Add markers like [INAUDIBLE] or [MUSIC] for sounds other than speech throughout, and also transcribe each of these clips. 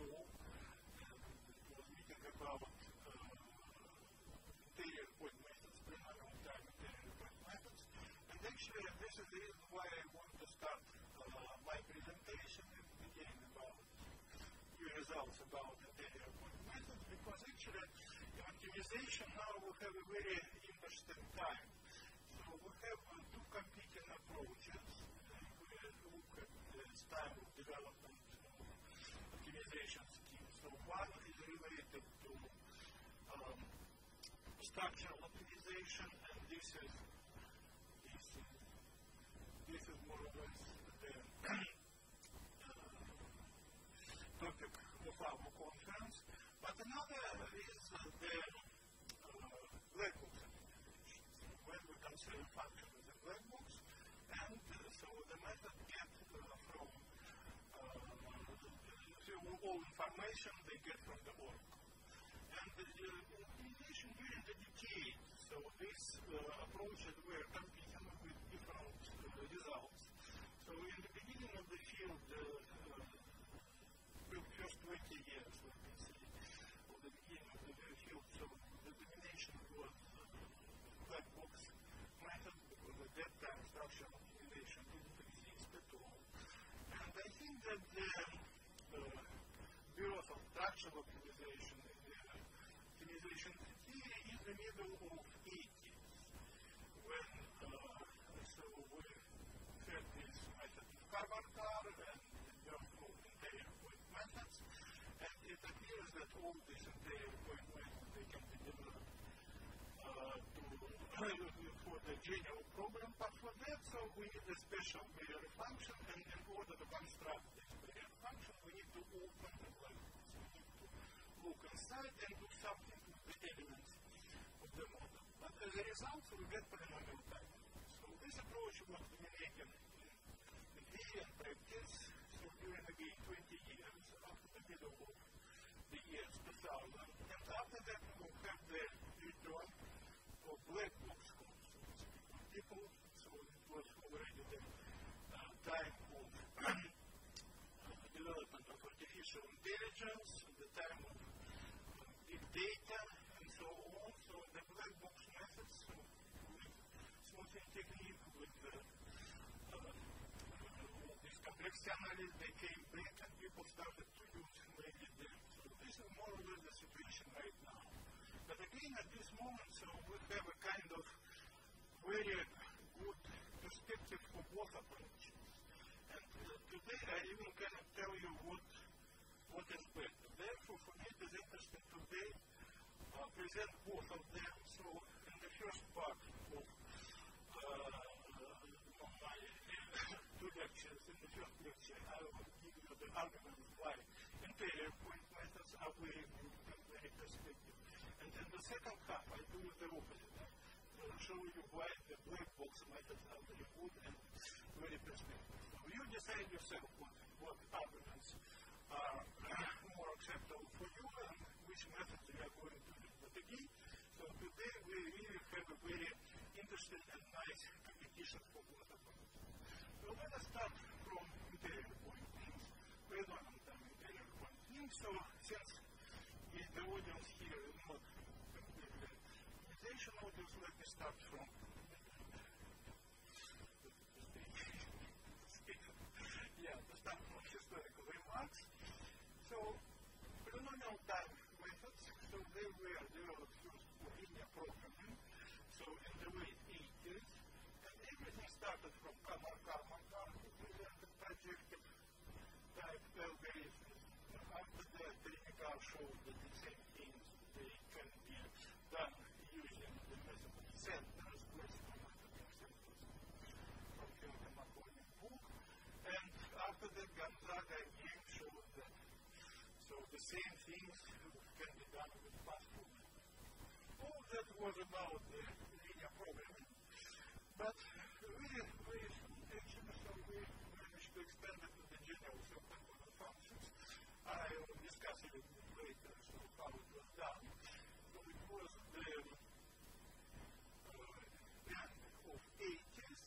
школа, видя, какова вот interior point methods, prenormal time interior point methods. And actually, this is the reason why I want to start uh, my presentation at the beginning about your results about interior point methods, because actually, in optimization now we have a very interesting time. So we have uh, two competing approaches. We look at the style of development structural optimization, and this is this is this is more or less the topic of our conference. But another is uh, the uh, black box. When we consider function as a black box, and uh, so the method get from all information they get from the oracle. And the during the decade, so these uh, approaches were competing with different uh, results. So in the beginning of the field, uh, first 20 years, let me say, of the beginning of the field, so the domination was black box method because at that time structural optimization didn't exist at all. And I think that the uh, Bureau of Structural Optimization, the optimization theory is the middle of 80s when uh, so we had this method of carbon car and methods, and it appears that all these interior point methods they can be developed uh, to, [COUGHS] for the general problem, but for that, so we need a special barrier function, and in order to construct this barrier function, we need to open the to look inside and do something with the elements of the model. But as a result, we get polynomial type. So this approach was dominating in theory practice so during again 20 years after the middle of the years 2000. And after that, we will have the return of black box concepts. People, so it was already the uh, time of development of artificial intelligence, the time of uh, big data, and so on. So the black box methods, so with technique, with the uh, complexity analysis, they came back and people started to use them. So this is more or less the situation right now. But again, at this moment, so we have a kind of very good perspective for both approaches. And uh, today I even cannot tell you what what is better. Therefore, for me, it is interesting today uh, present both of them. So in the first part of uh, my two lectures. In the will give you the why point methods are very and very perspective. And in the second half, I do the opposite. I show you why the black box methods are very good and very perspective. So you decide yourself what, what arguments are more acceptable for you and which methods you are going to use. But again, so today we really have a very interesting and nice competition for approaches. So let us start from interior point things, predominant and interior point things. So since is the audience here not optimization audience, let me start from yeah, to start from historical remarks. So polynomial time methods, so they were developed first for linear programming, so in the late 80s, and everything started from Kamar Karman Kar, who presented projective type algorithms. After that, That the same things they can be done using the method of centers, classical method of centers from Hilton Marconi book. And after that, Gonzaga again showed that so the same things can be done with method. All that was about the linear programming. But really, we actually so we managed to expand it to the general self-concordant functions. I will discuss a little bit later so how it was done. So it was the uh, end of 80s,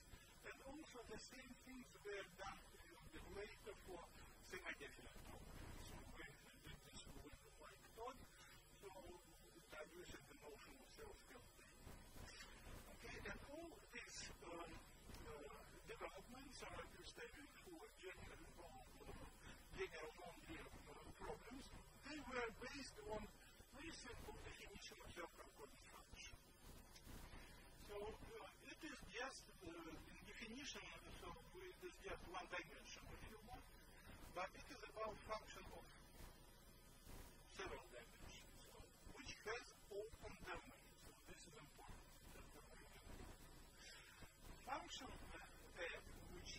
and also the same things were done a little bit later for semi-definite programs. So we did this with Mike Todd, so introducing notion. Okay, and all these um, uh, developments are understanding for general, uh, non-linear uh, problems. They were based on very simple definition of self-concordant function. So uh, it is just uh, definition, so it is just one dimension if you want, but it is about function of several dimensions, so, which has open domain. So this is important. Which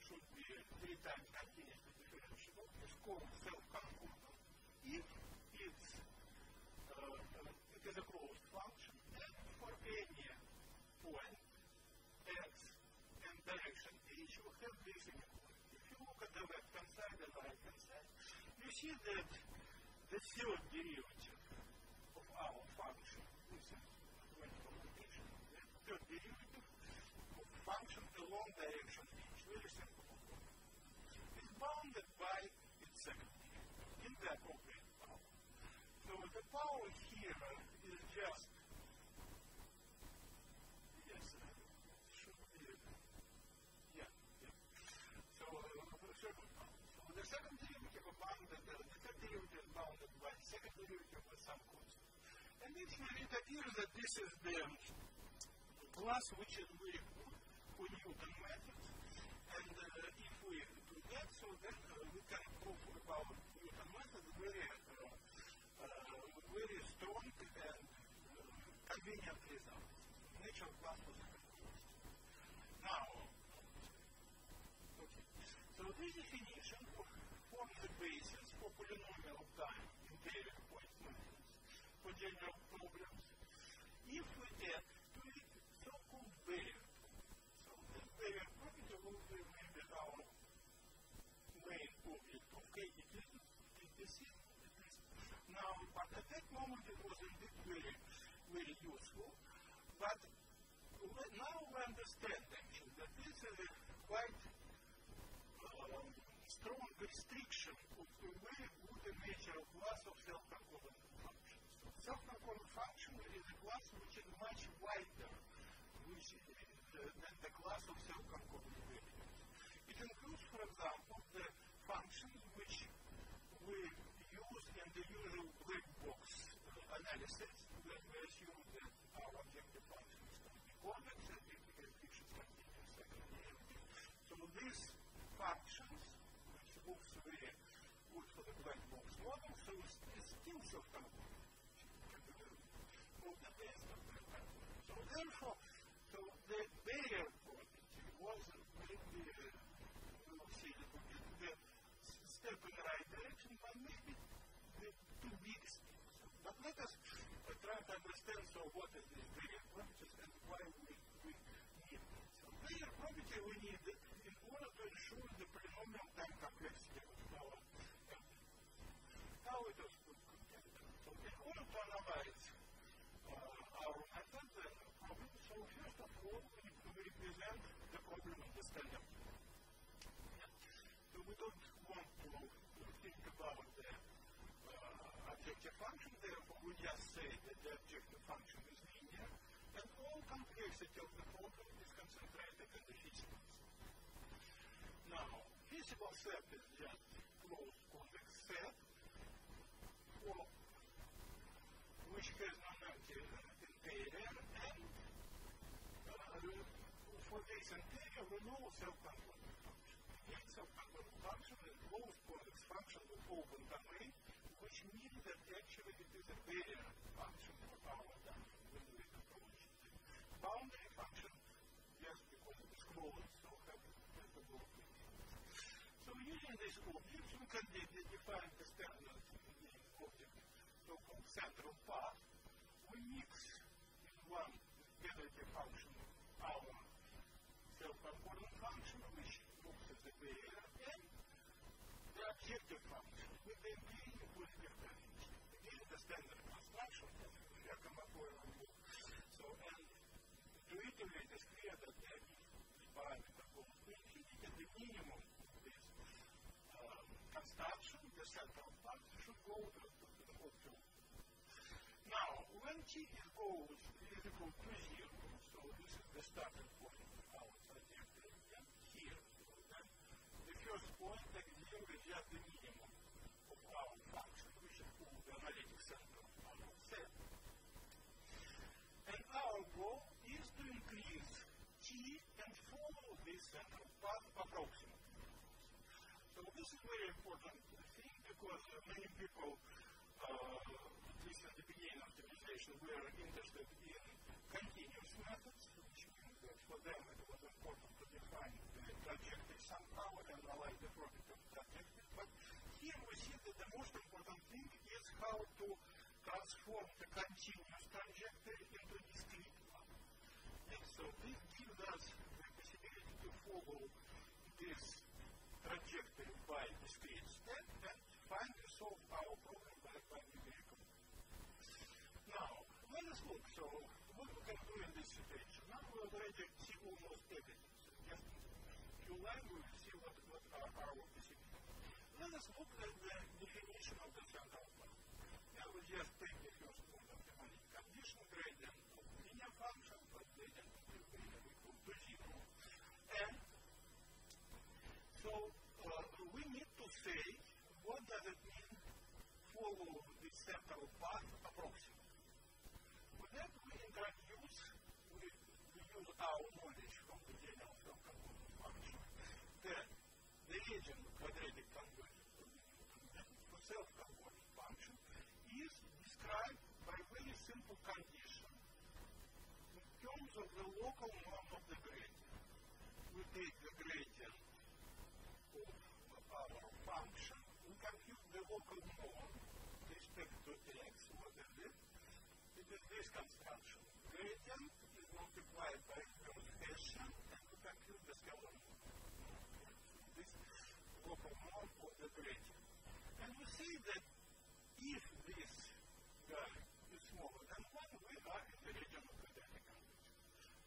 should be three times continuously differentiable, is called self-concordant if it's uh, it is a closed function and for any point x and direction h you have this inequality. If you look at the left hand side and right hand side, you see that the third derivative of our function, this is multiplication, the third derivative of function along direction h, very simple, is bounded by its second derivative in the appropriate power. So the power here is just yes, should be yeah, yeah. So uh, second power. So the second derivative is bounded, uh, the third derivative is bounded by the second derivative with some constant. And it appears that this is the class which is good for Newton methods. And uh, if we do that, so then uh, we can prove about Newton method very, uh, very strong and convenient results. Natural class was Now, okay. So this definition forms the basis for polynomial time in various point methods for general problems. If we add to it so-called barrier so this barrier property will be maybe our main object of criticism in this at least. Now, but at that moment it was indeed very, very useful. But now we understand actually that this is a quite um, strong restriction of a very good natural class of self-concordant functions. So self-concordant function is a class which is much wider which is, uh, than the class of self-concordant barriers. It includes, for example, the functions which we use in the usual black box uh, analysis when we assume that our objective function second. So these functions, which looks very good for the black box model, so it's, it's still self-concordant. Not the best of the So therefore, so the barrier was maybe, we see a little bit, the step in the right direction, but maybe the too big. But let us try to understand so what is this barrier property and why we, we need it. So barrier we need in order to ensure the polynomial time complexity of our How it is put together? So in order to analyze uh, our method and problem, so first of all we, we represent the problem in the standard. So we don't want to think about the uh, objective function, therefore we just say that the objective function and all complexity of the problem is concentrated in the feasible. Now, feasible set is just closed convex set for which has non-empty interior and uh, for this interior we know self-concordant function. Again, self-concordant function is closed convex function with open domain, which means that actually it is a barrier function for our domain when we approach the boundary function just because it is closed, so go So using these objects we can define the standard object so-called central path, we mix in one derivative function our self-concordant function, which looks at the barrier, and the objective function with the equilibrium coefficient. Again, the standard construction of Yakomakoyeva rule. So, and minimum of this um, construction, central now, when t is goes is equal to zero, so this is the starting point of our trajectory, and here, so then the first point, x zero, is just the minimum central path approximate. So this is very important thing because uh, many people, uh, at least at the beginning of optimization, were interested in continuous methods, which means that for them it was important to define the trajectory somehow and analyze the property of trajectory. But here we see that the most important thing is how to transform the continuous trajectory into discrete one. And so this gives us the follow this trajectory by discrete step and finally solve our problem by, by numerical. Now, let us look. So, what we can do in this situation? Now we already see almost everything. So just few lines we will see what, what are our possibilities. Let us look at the definition of the central path. I will just take the first point of the money condition gradient of linear function, but gradient of the gradient equal to zero. And so uh, we need to say what does it mean the central path approximately. For that we introduce, we, we the general self-concordant function, that the quadratic conversion for self-concordant function is described by very simple condition in terms of the local norm of the gradient. We take the gradient of our function, we compute the local norm to x, what is it? It is this construction. Gradient is multiplied by inverse Hessian, and we compute the scalar. This local norm of the gradient. And we see that if this guy is smaller than 1, we are in the region of quadratic.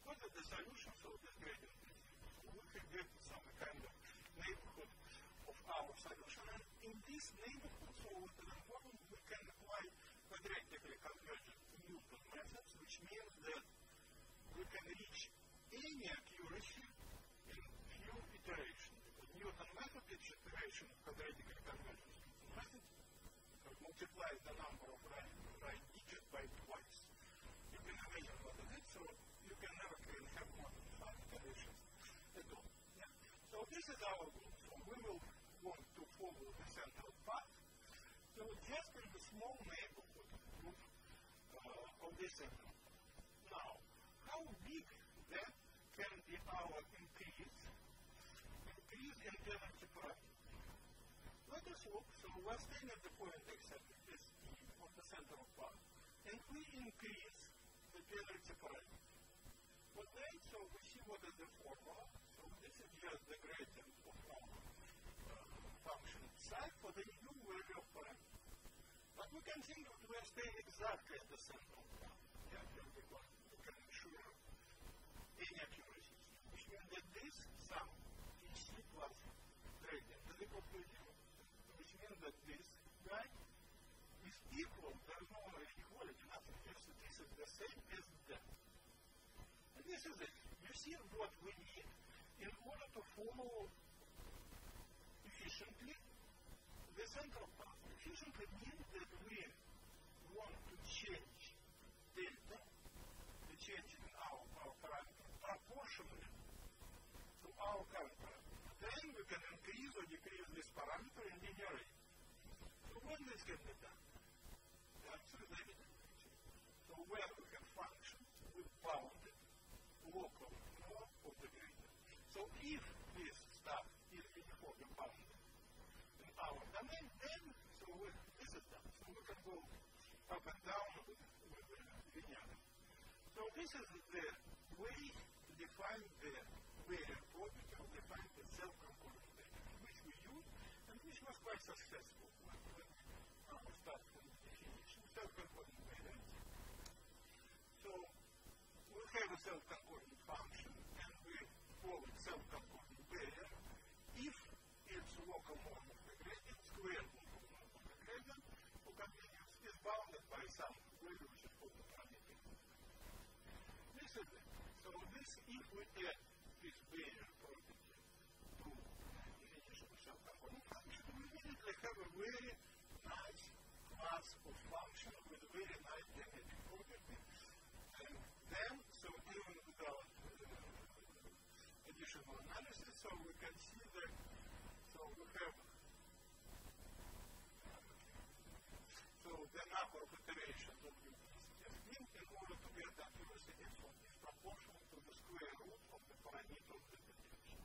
What are the solutions of this gradient So we can get some kind of neighborhood of our solution. And in this neighborhood, so is important, quadratically convergent Newton methods, which means that we can reach any accuracy in few iterations. Because Newton method is iteration quadratically convergent Newton method multiplies the number of right, right digits by twice. You can imagine what it is, so you can never can have more than five iterations at all. Yeah. So this is our goal. So we will want to follow the central path. So just in the small neighborhood of Now, how big then can be our increase? Increase in tendency parameter let us look. So we're staying at the point at this of the center of path. And we increase the tendency parameter. But then, so we see what is the formula. So this is just the gradient of our uh, function psi for the new value of parameter. But we can think that we are staying exactly at the center of path. Because we can ensure. Which means that this sum dc plus gradient is equal to zero means that this guy is equal, there is no equality, nothing, just this is the same as that. And this is it. You see what we need in order to follow efficiently the central path. Efficiently means that we want to change delta, the change in our, our parameter, proportionally to our parameter. Then we can increase or decrease this parameter in linear rate. So when this can be done? Absolutely evident. So where we have functions with bounded local norm of the gradient. So if this stuff is uniformly bounded in our domain, then so we, this is done. So we can go up and down with, with uh, the linearity. So this is the way define the barrier property or define the self-concordant which we use and which was quite successful when, when we start the definition self-concordant barrier. So we have a self-concordant function and we call it self-concordant barrier if its local norm of the gradient, squared local norm of the gradient, for convenience is bounded by some value which is called the parameter. Is it. So this, we add this barrier property to self-concordant function, we immediately have a very nice class of function with very nice genetic property. And then, so even without uh, additional analysis, so we can see that, so we have, so the number of iterations of this in order to get accuracy x1 is proportional to the square root of the parameter of the detection.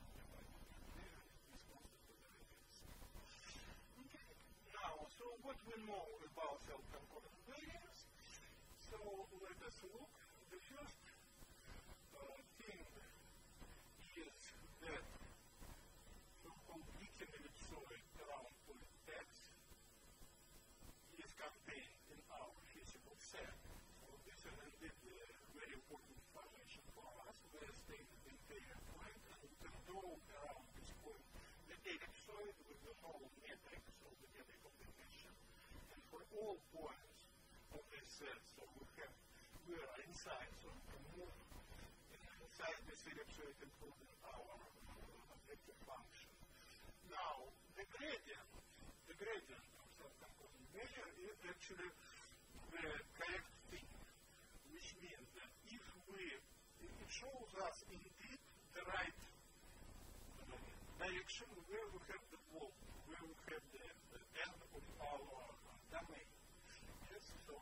Okay. Now, so what we know about self-concordant barriers? So let us look. The first uh, thing is that so-called Dikin ellipsoid around point x is contained in our feasible set. So this is indeed uh, very important information for us. We are staying in the point and we can draw around this point the ellipsoid with the known metric, so the metric of the mission. And for all points of this set, so we have we are inside, so we can move inside this ellipsoid including our objective function. Now, the gradient, the gradient of self-concordant measure is actually the correct thing, which means that if we, it shows us indeed the right direction where we have the wall, where we have the, the end of our uh, domain. Yes, so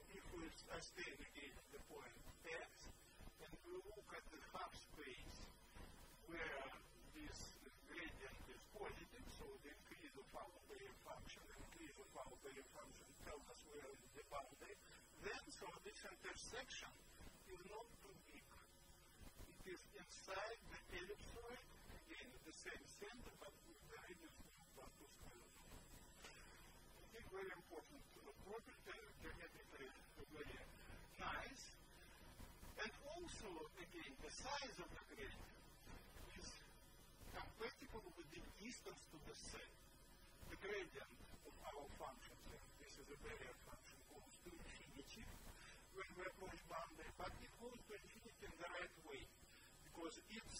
we are again the point x, and we look at the half space where this gradient is positive, so the increase of our barrier function, increase of our barrier function tells us where is the boundary, then so this intersection is not too big. It is inside the ellipsoid, again the same center, but with the radius mu plus 2 square. I very important nice. And also, again, the size of the gradient is compatible with the distance to the set. The gradient of our function, this is a barrier function, goes to infinity when we approach boundary, but it goes to infinity in the right way because its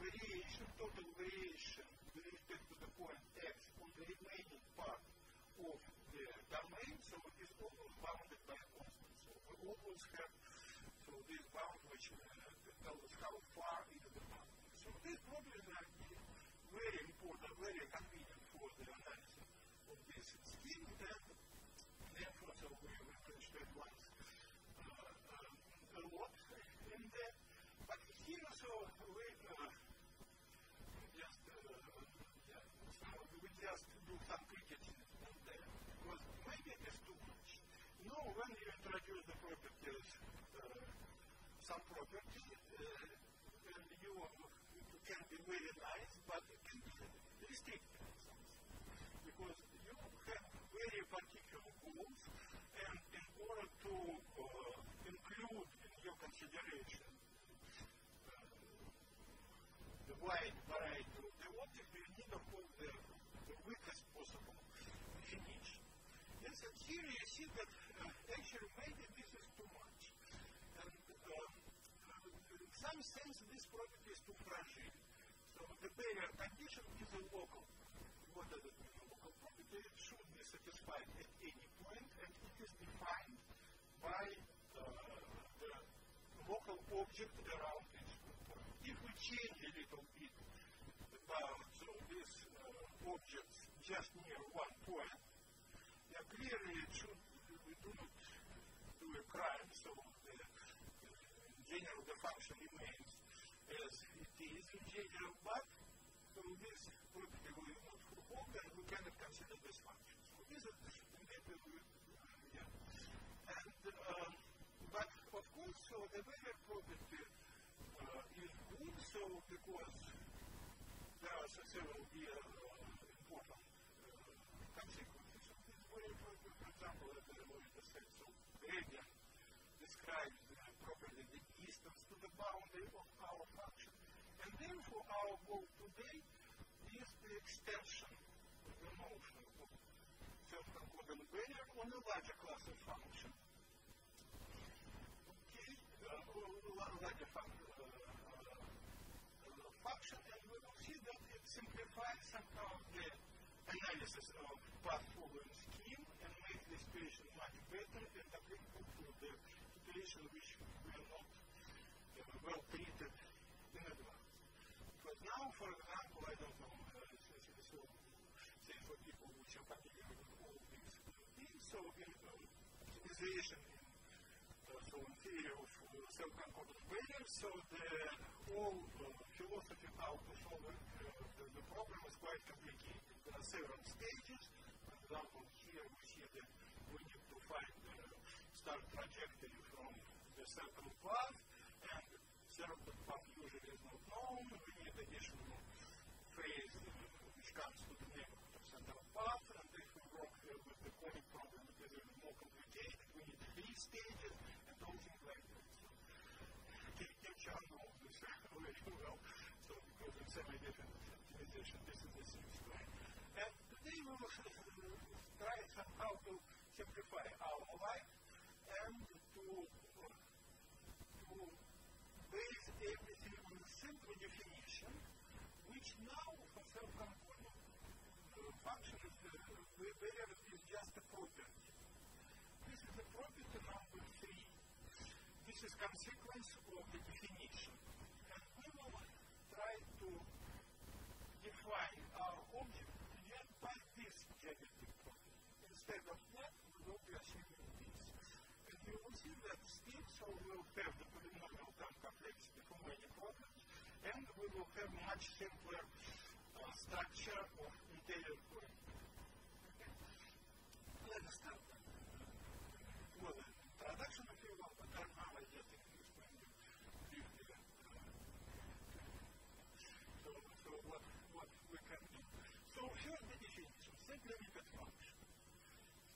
variation, total variation respect to the point x on the remaining part of the domain, so it is always bounded by a constant. So we always have so this bound which uh, tells us how far is the boundary. So this problem are very important, very convenient for the analysis of this scheme, and therefore so we will reach that once uh, uh, a lot in there. But here so we uh, just uh, yeah, so we just do some criticism on there because maybe it is too much. You know, when you introduce the properties, uh, some property, uh, and you, you can be very nice, but it can be restricted because you have very particular goals, and in order to uh, include in your consideration uh, the wide variety of the object, you need of course the, the weakest possible definition. Yes, and here you see that uh, actually maybe this is some sense this property is too fragile. So the barrier condition is a local. What does it mean? Local property it should be satisfied at any point, and it is defined by uh, the local object around each point. If we change a little bit about so these uh, objects just near one point, yeah, clearly it should we do not do a crime, so general the function remains as it is in general, but so this property will not hold and we cannot consider this function. So this is indeed uh, yeah. And um, but of course so the barrier property uh, is good so because there are several here uh, important consequences of this barrier property. For example, as I already said, so gradient describes properly the to the boundary of our function. And therefore, our goal today is the extension of the notion of self-concordant barrier on a larger class of function. Okay, uh, larger fun, uh, uh, function, and we will see that it simplifies somehow the analysis of path following scheme and makes the situation much better and applicable to the situation which we are not uh, well treated in advance. But now, for example, I don't know, uh, so, say for people which are familiar with all these so in um, optimization uh, so in theory of uh, self-concordant barriers, so the whole uh, philosophy how to solve it, uh, the, the problem is quite complicated. There are several stages. For example, here we see that we need to find the start trajectory from the circle path, it Kim-Chuan knows this very well, semi-definite optimization, this is [LAUGHS] our life and to, to base everything on a simple definition, which uh, function is, where is just a property. This is a property number three. This is consequence of the definition. And we will try to define our object again by this geometric property. Instead of that, we will be assuming this. And you will see that still so we'll have the polynomial term complexity for many problems, and we will have much simpler structure of interior. Okay. Let us start with an introduction if you want, but now I just explain you briefly. So, so what, what we can do. So here's the definition, limited function.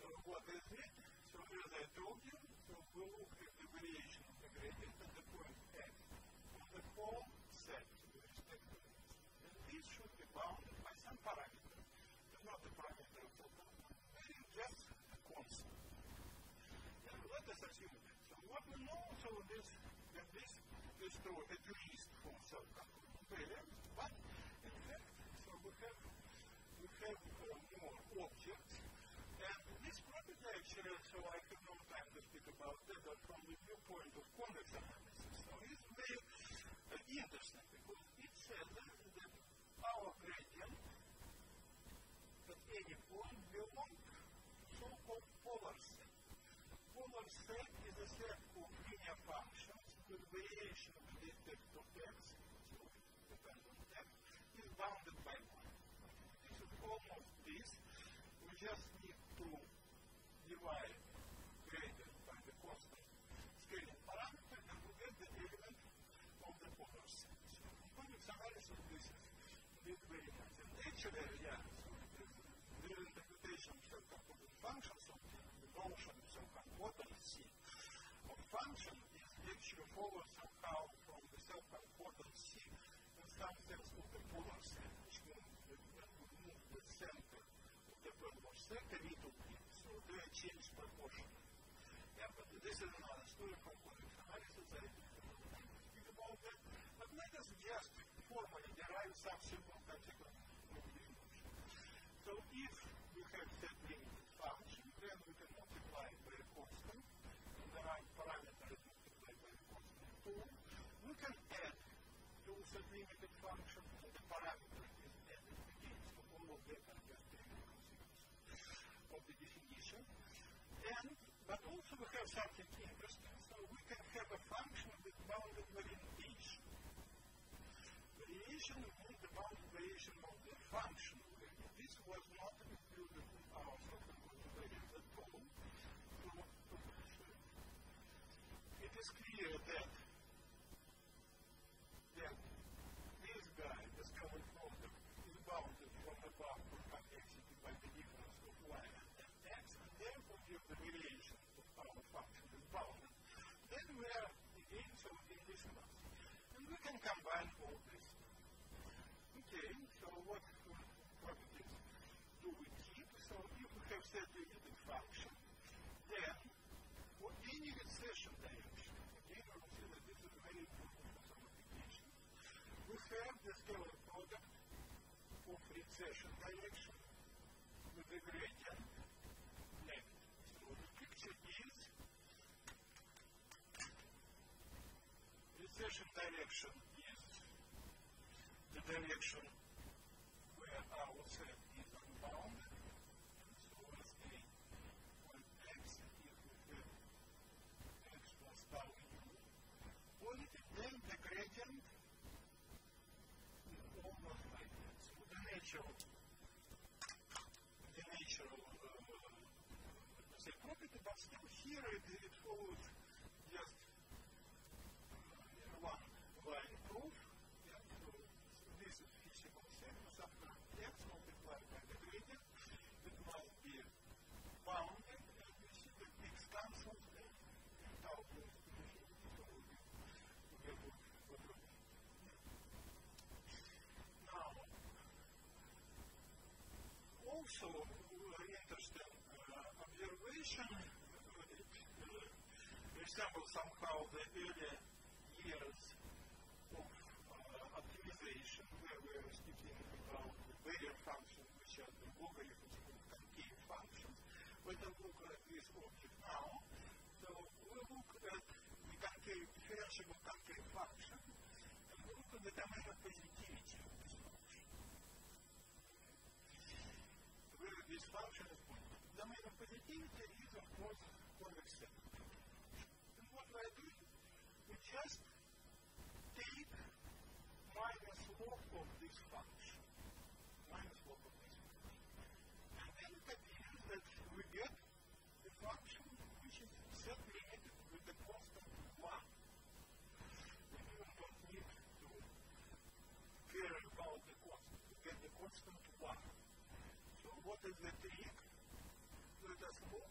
So what is it? So as I told you, so we look at the variation of the gradient at the point Us. So what we know, so this, that this is true at least for self-concordant but in fact, so we have we have uh, more objects, and this property actually, so I have no time to speak about that, but from the viewpoint of convex analysis, so it's very uh, interesting because it says that, that our gradient at any point belongs to so-called polar set. Set is a set of linear functions with variation with respect to x, so depends on x, is bounded by 1. This is almost this. We just need to divide gradient by the constant scaling parameter and we get the element of the polar set. So in convex analysis, this is this very nice. And actually, yeah, so it is the interpretation of self-concordant functions, so the notion of self-concordancy of function is follows somehow from the self-concordancy in some sense of the polar set, which means that when we move the center of the polar set a little bit, so they are changed proportionally. Yeah, but this is another story from convex analysis. I speak about that. But let us just formally derive some simple consequence of this notion. So if we have set limited function, then we can multiply by a constant, and the right parameter is multiplied by a constant 2. We can add to set limited function, and the parameter is added again. So all of that are just trivial consequences of definition. And, but also we have something interesting. So we can have a function with bounded variation. Variation means the bounded variation of the function. This was not included in our variant at all. It is clear that this guy, this common product, is bounded from above for complexity by the difference of y and x, and therefore give the variation of our function is bounded. Then we are again so in this class. And we can combine all this. Okay, so what properties do we keep? So if we have set limited function, then for any recession direction, again we will see that this is very important for some applications, we have the scalar product of recession direction with the gradient negative. So the picture is recession direction is the direction where our set is unbounded. So let's say on x we have x plus tau u positive, then the gradient is almost like that. So the natural the natural uh, say property, but still here it, it also uh, interesting uh, observation uh, it uh, resembles somehow the early years of uh, optimization where we were speaking about the barrier functions which are the logarithms of concave functions. Let us look at this object now. So we look at the concave, differentiable concave function and we look at the domain of Domain of positivity is, of course, convex set. And what we are doing, we just take minus log of this function, minus log of this function, and then it appears that we get a function which is set limited with the constant 1. We even don't need to care about the constant. We get the constant 1. So what is the trick? Let us look.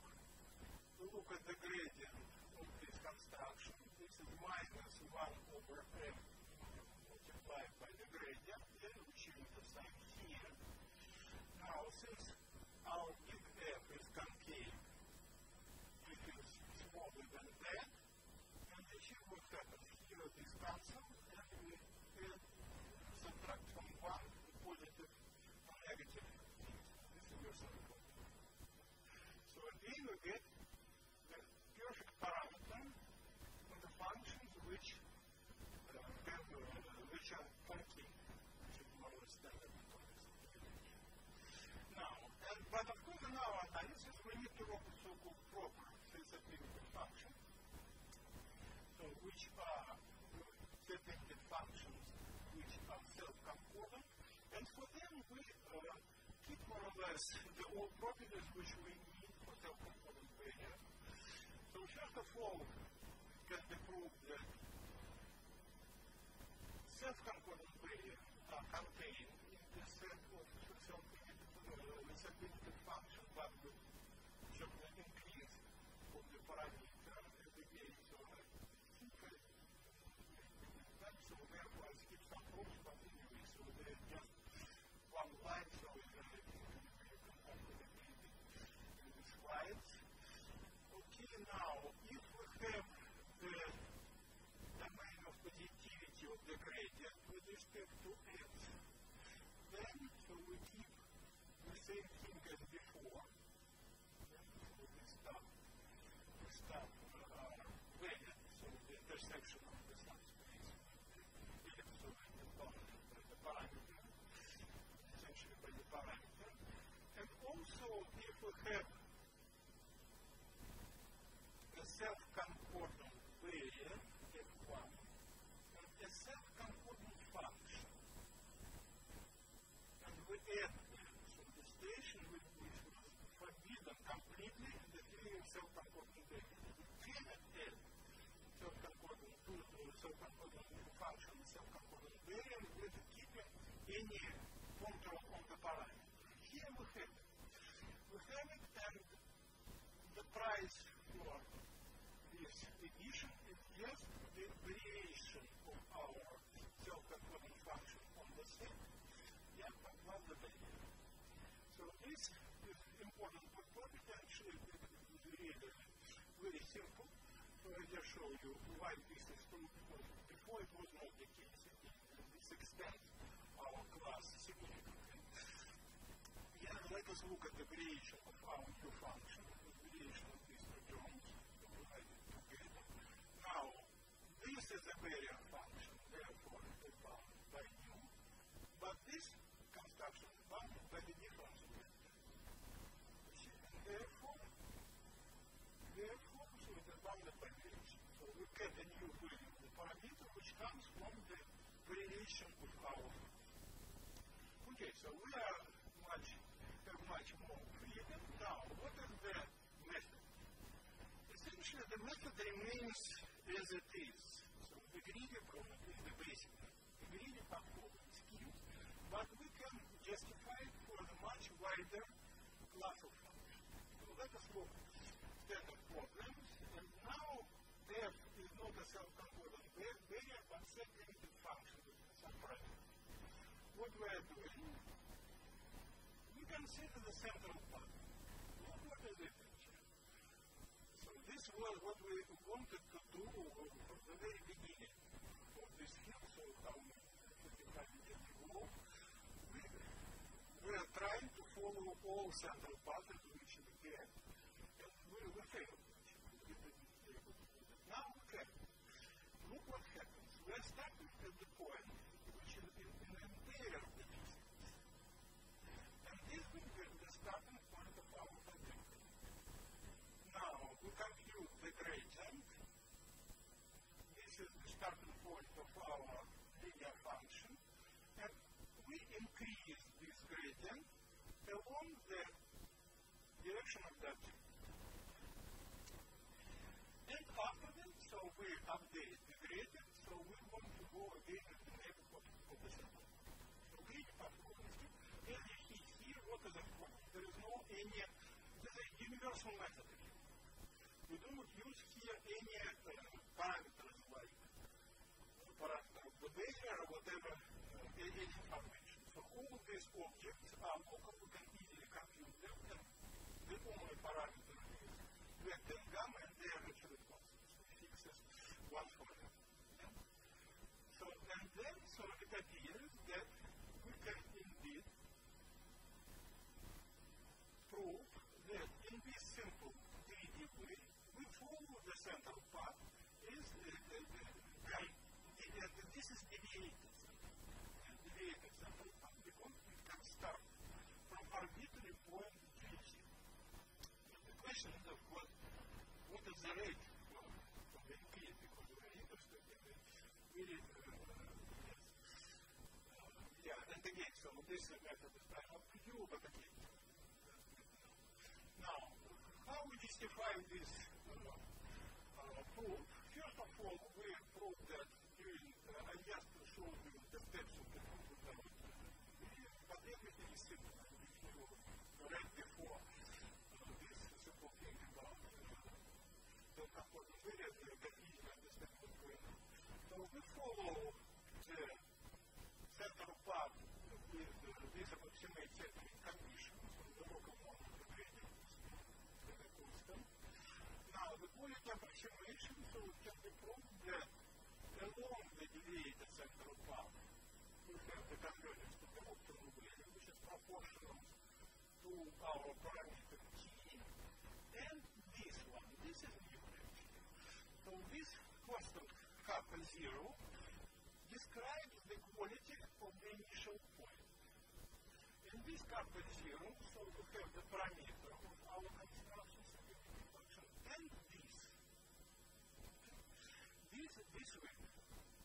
At the gradient of this construction. This is minus 1 over m multiplied by the gradient, which you intersign here. Now, since our big f is concave, it is smaller than that, and you what happens here, this cancels, and we add, subtract from 1 the positive or negative things. This is your sample. So again, we get the perfect parameter for the functions which uh, have, uh, which are concave, which is more or less standard mechanics. Now, and, but of course in our analysis we need to look at so-called proper sensitivity functions, so which are sensitivity functions which are self-concordant, and for them we uh, keep less the all properties which we need for self-concordant barrier. So first of all, can be proved that self-concordant barrier are uh, contained in the set of uh, set-limited function, but with the increase of the parameter every day. So I think I that, so therefore I skip some proofs, but anyway, so they're just one line, so uh, you can calculate it in the slides. Okay, now, if we have the domain of positivity of the gradient respect to then so we keep the same thing as before. Yeah, so we start, we start uh, gradient, so the intersection of the subspace the ellipse of the the parameter, essentially by the parameter. And also, if we have a self-concordant barrier, F1, and a self-concordant function, and we add so the station which, which was forbidden completely in the theory of self-concordant barrier. We cannot add self-concordant to uh, self-concordant function, self-concordant barrier with keeping any control on the parameter. Here we have the price for this edition is the variation of our self-concordant function on the set, yeah, but not the barrier. So this is important very simple. So I just show you why this is true because before it was not the case. This extends our class significantly. Yeah, let us look at the variation of our new function, the variation of these two terms divided together. Now, this is a barrier function, therefore it is bound by nu. New value the parameter which comes from the variation of our Okay, so we are much have much more freedom. Now, what is the method? Essentially, the method remains as it is. So the greedy product is the basic method. The greedy scheme, but we can justify it for the much wider class of functions. So let us look at standard problems, and now f is not a self-concordant barrier, but set-limited function with some parameter. What we are doing, we consider the central part. What, what is it? So this was what we wanted to do from the very beginning of this hill, so how we go. We, we are trying to follow all central patterns which we can. And we, we failed. Now we can. Look what happens. We are starting at the point which is in, in an entire of the distance. And this will be the starting point of our project. Now we compute the gradient. This is the starting point of our linear function. And we increase this gradient along the direction of that. And after that, so we update the gradient, so we want to go again in the neighborhood of the center. So gradient performance, as you see here, what is point? There is no any, this is a universal method here. We do not use here any uh, parameters like parameter of the barrier or whatever, uh, any information. So all these objects are local, we can easily compute them, and the only parameter is vector gamma, and they are actually constant. So it fixes one for them. Yeah? So, and then, so it appears that we can indeed prove that in this simple 3D way, we follow the central path is uh, uh, uh, uh, this is deviated deviated central path because it can start from arbitrary point G. The question is, of course, what is the rate for, for the increase because we are interested in the really, uh, yes. Uh, yeah, and again, so this method is not up to you, but again, now, how we justify this uh, uh, proof? First of all, we prove that uh, You the steps of the without, but everything is simple. If you before this simple about the component various, you can understand what's on. So we the central path with uh, this approximate centering condition, so the local model of the gradient is a. Now, the quality approximation, so it can be central path, we have the convergence to the optimal value, which is proportional to our parameter t, and this one, this is new actually. So this constant kappa zero describes the quality of the initial point. In this kappa zero, so we have the parameter of our construction function and this. This this way.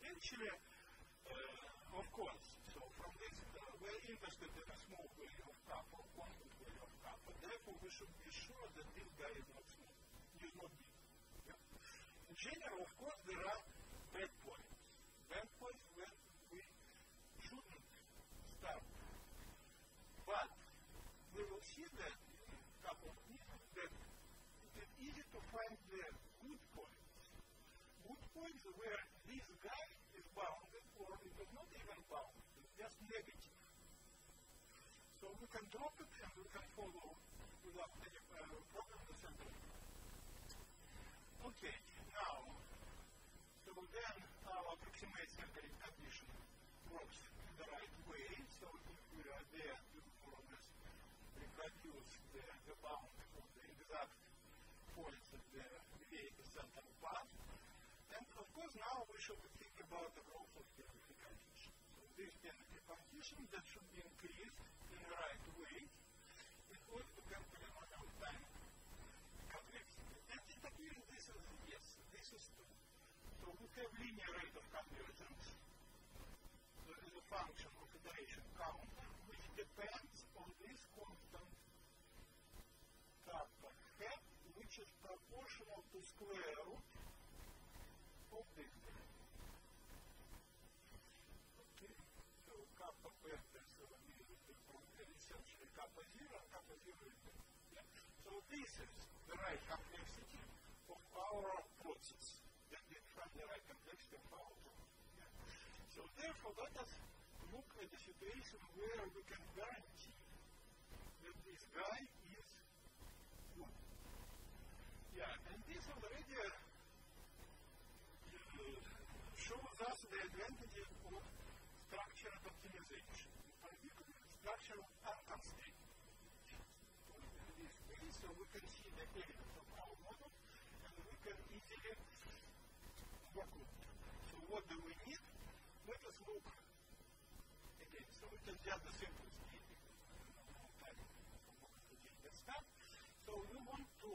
Actually, uh, of course, so from this, uh, we're interested in a small value of kappa, or constant value of kappa. Therefore, we should be sure that this guy is not small, is not big. Yeah? In general, of course, there are bad points. Bad points when we shouldn't start. But we will see that in a couple of minutes that it is easy to find the good points. Good points where this guy is bounded or it is not even bounded, it's just negative. Can drop it and we can follow without any uh, problem the center. Okay, now, so then our approximate centering condition works in the right way. So if we are there to more or less reproduce the, the bound of the exact points of the central path. And of course now we should think about the growth of penalty condition. So this penalty condition that should be increased in the right have linear rate of convergence. There is a function of iteration count which depends on this constant kappa hat which is proportional to square root of this value. Okay, so kappa beta so essentially kappa zero kappa zero is beta. Yeah. So this is the right complexity of our So therefore, let us look at the situation where we can guarantee that this guy is good. Yeah, and this already uh, shows us the advantages of structured optimization, in particular structural unconstrained. In this case, so we can see the elements of our model and we can easily work with it. So what do we need? Let us look again. So we can just the simplest case. Stuff. So we want to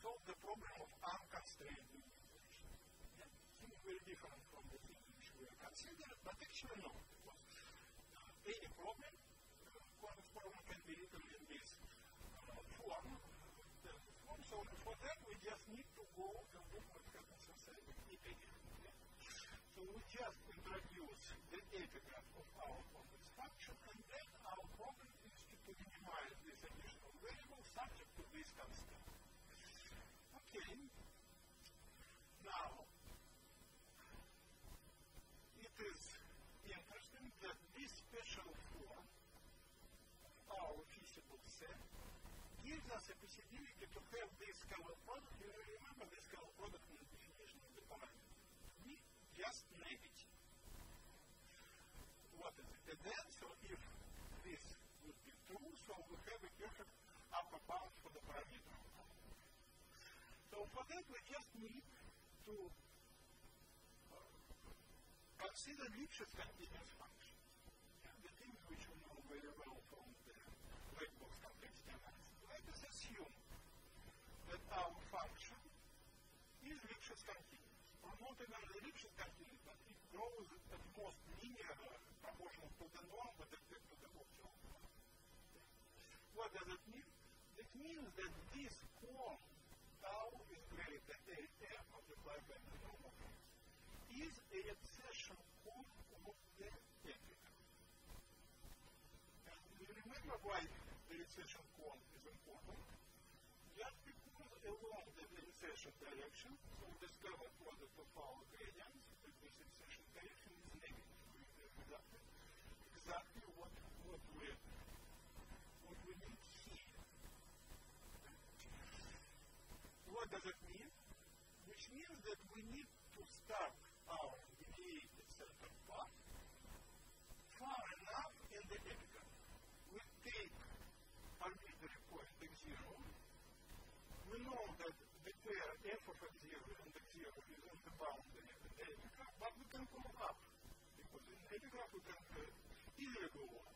solve the problem of unconstrained minimization. Yeah, seems very different from the thing which we are considering, but actually no. Because uh, any problem, uh, quantum problem can be written in this uh, form. So for that we just need to go and look what happens epigraph. Yeah? So we just introduce the epigraph of our convex function, and then our problem is to, to minimize this additional variable subject to this constant. Okay. Now, it is interesting that this special form of our feasible set gives us a possibility to have this scalar product. You remember the scalar product in the definition of the parameter. Just negative. What is it? And then, so if this would be true, so we have a perfect upper bound for the parameter. So for that we just need to uh, consider Lipschitz continuous functions. And the things which we know very well from the black box complexity analysis. Let us assume that our function is Lipschitz continuous. But it grows at most linear proportional to the norm to the optimal. What does it mean? It means that this form tau is greater than a multiplied by the normal phase is a recession of the epigraph. And you remember why the recession form is important? Along the recession direction, so discover product of our gradients, that this recession direction is negative. Exactly, exactly what, what we what we need here. What does it mean? Which means that we need to start our deviated center path far enough in the epigraph. We take arbitrary point x0. We know that the pair f of x0 and x0 is in the boundary of the epigraph, but we can go up. Because in the epigraph we can uh, easily go up.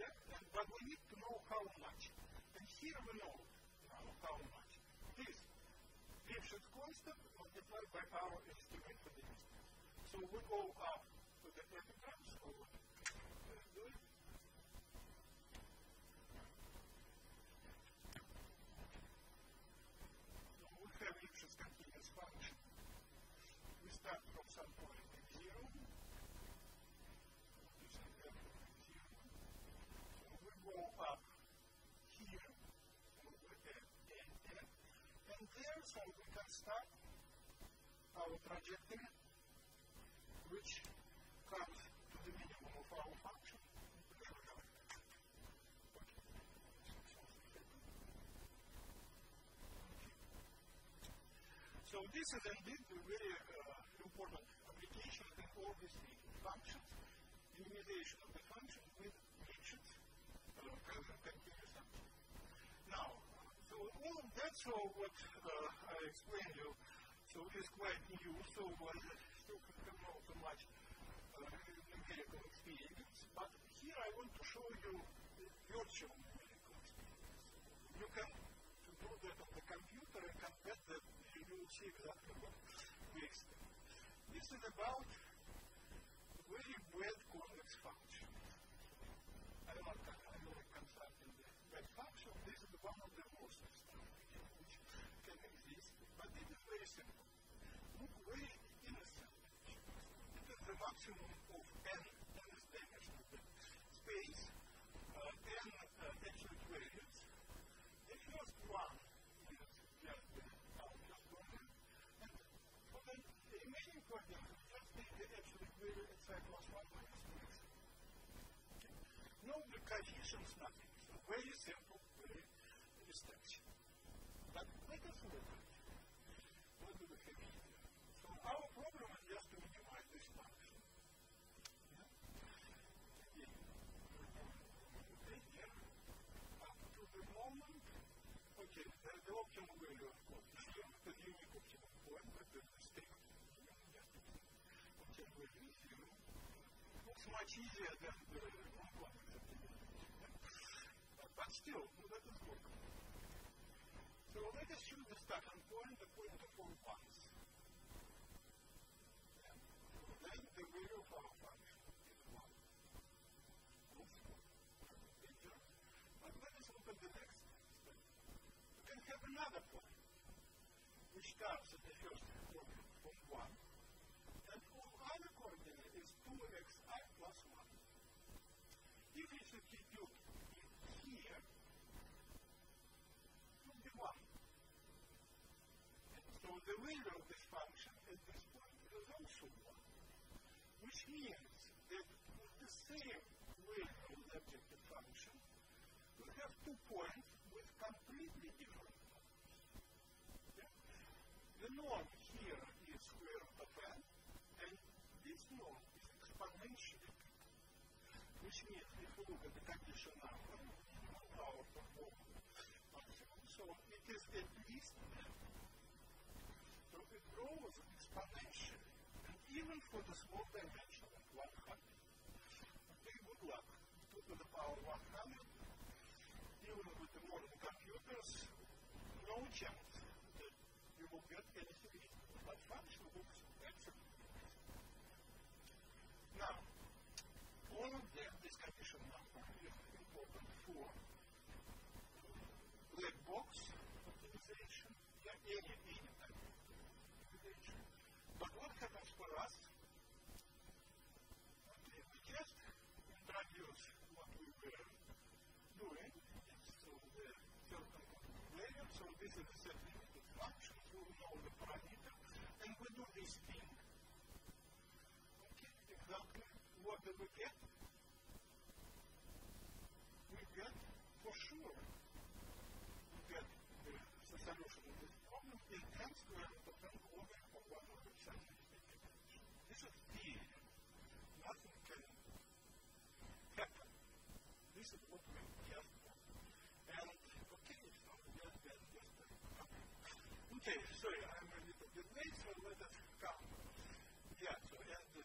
Yeah? And, but we need to know how much. And here we know now how much. This Lipschitz constant multiplied by our estimate for the distance. So we go up to the epigraph, so let's do it. So we have Lipschitz continuous function. We start from some point x0. This is f of x0. So we go up here over f and f. And so we can start our trajectory, which comes to the minimum of our function. So this is indeed a very uh, important application in all these functions, minimization of the function with Lipschitz uh, continuous function. Now, so all of that, so what uh, I explained you, so it is quite new, so I still not so much uh, empirical experience, but here I want to show you virtual empirical experience. You can do that on the computer and compare that, you will see exactly what we expect. This is about very bad convex function. The of n, n is dimension space, uh, n uh, absolute values. The first one is just the outer corner, and for the remaining coordinates, just the at plus 1 minus 2x. Okay. No the coefficients, nothing. So very simple, very. But let us look at what do we have here. So our problem is just to minimize this function. Yeah? Again, here, up to the moment, okay, the, the optimal value of course is here, the unique optimal point, but the mistake optimal value is zero. Looks much easier than the optimal but, still, let us look. So let us choose the starting point, the point of all points. And then the value of our function is 1. But let us look at the next step. We can have another point, which starts at the first coordinate from 1, and all other coordinate is 2xi plus 1. If we substitute it here, will be 1. And so the value of this function at this point is also 1, which means that with the same value of the objective function, we have two points with completely different. Yeah? The norm here is square root of n, and this norm is exponentially big, which means if we look at the condition number, our performance so it is at least grows exponentially, and even for the small dimension of 100. Okay, good luck. 2 to the power 100, even with the modern computers, no chance that you will get anything reasonable. But function looks excellent. Now, all of them, this condition number is important for black box optimization, yeah, any, any of. But what happens for us? Okay, we just introduce what we were doing. So the certain layer, so this is a set limited function, we know the parameter, and we do this thing. Okay, exactly. What do we get? We get, for sure, we get the, the solution of this problem in n square root of n over of 1 over scientific dimension. This is theory. Nothing can happen. And, okay, sorry, I'm a little bit late, so let us come. Yeah, so, and uh,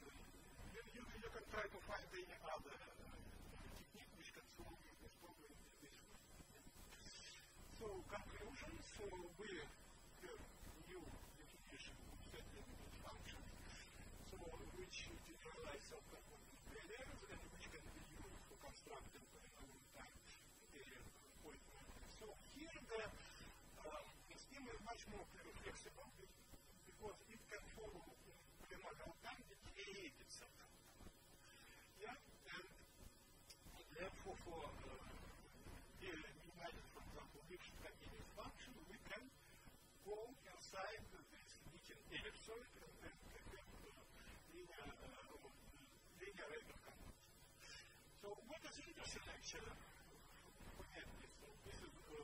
you, you, you can try to find any other technique which can solve this problem. So, conclusion, so we have new definition of set limited function, so which generalize self-concordant barriers and which can be used for constructing polynomial time interior point methods. So here the, um, the scheme is much more flexible because it can follow polynomial time that create itself. Yeah, therefore for uh, function, we can inside. So what is interesting actually, this, this is uh,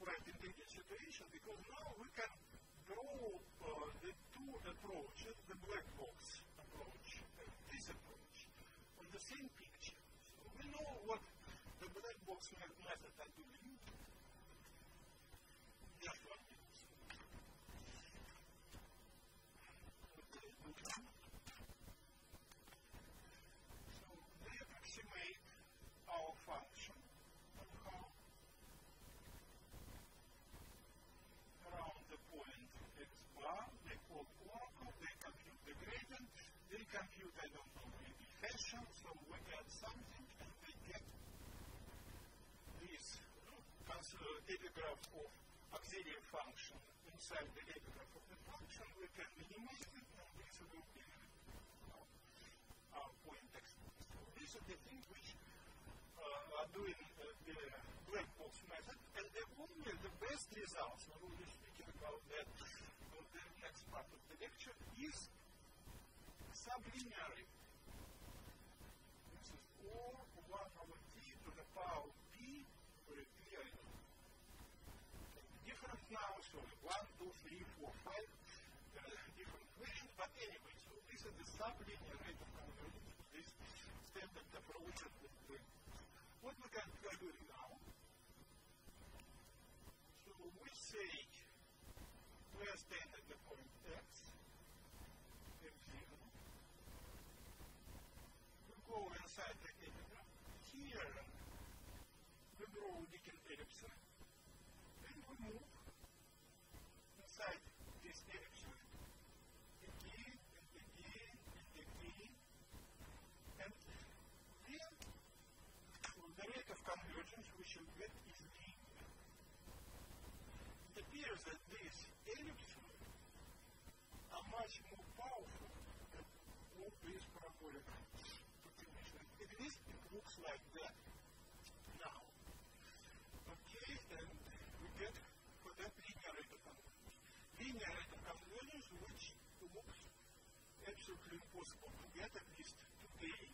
quite intelligent situation because now we can draw uh, the two approaches, the black box approach and this approach, on the same picture. So we know what the black box method I do in just one minute. Okay. So they approximate our function somehow around the point x they compute the gradient, they compute, I don't know, maybe Hessian, so we get something the epigraph of auxiliary function inside the epigraph of the function, we can minimize it and this will be uh, our point. So these are the things which uh, are doing uh, the black box method and the only the best results, we will be speaking about that in the next part of the lecture, is sublinearity. This is all 1 over t to the power p t now, so 1, 2, 3, 4, 5, uh, different equations, but anyway, so this is the sublinear rate of convergence, this standard approach of the what we can do now? So we say we are staying at the point x, x0. We go inside the integral. Here we draw different ellipses and we move again and and and the rate of convergence we should get is linear. It appears that these ellipses are much more powerful than all these parabolic approximations. At least it looks like that possible to get at least today